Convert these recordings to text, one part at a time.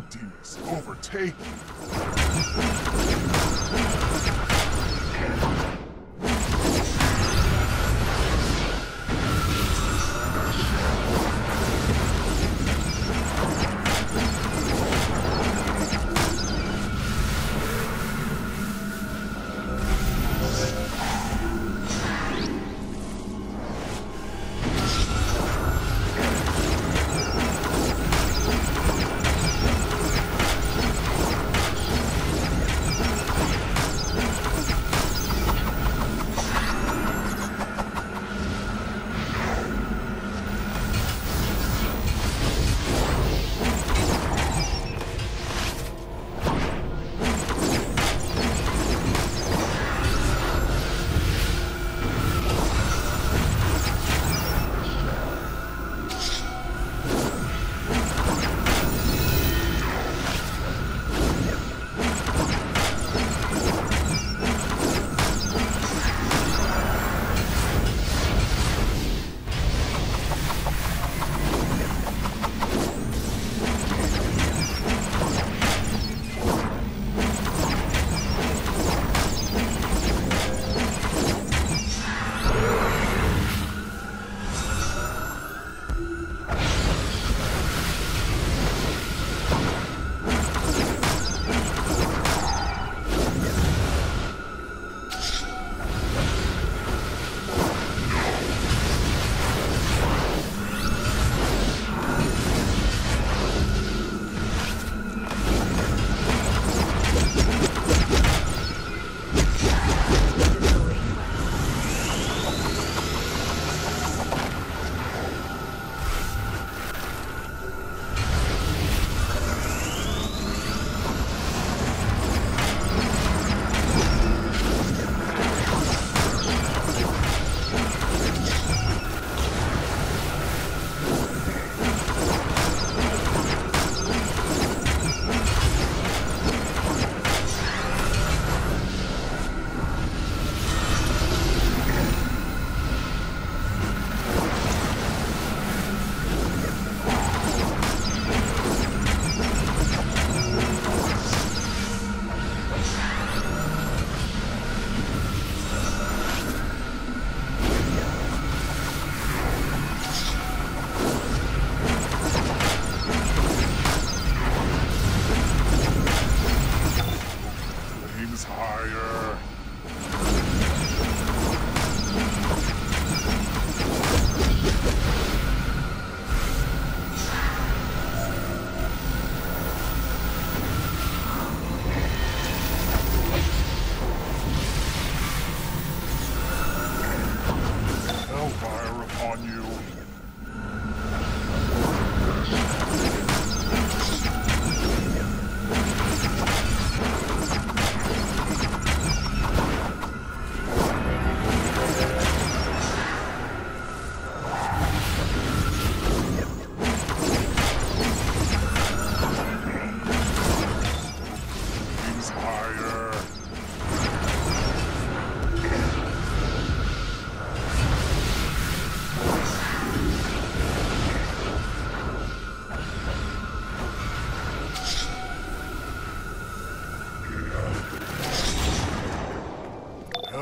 emptiness overtake you.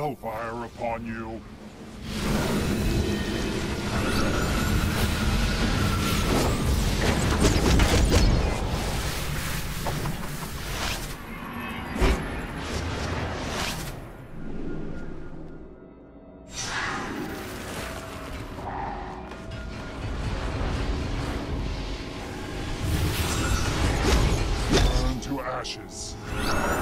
hellfire upon you. ashes.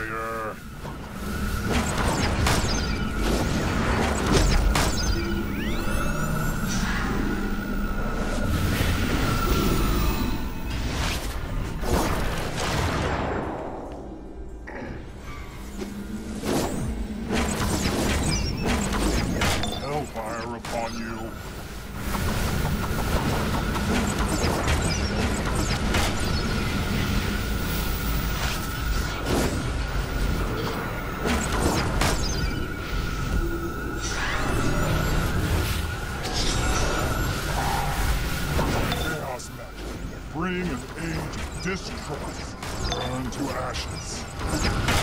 Warrior. resist burned to ashes.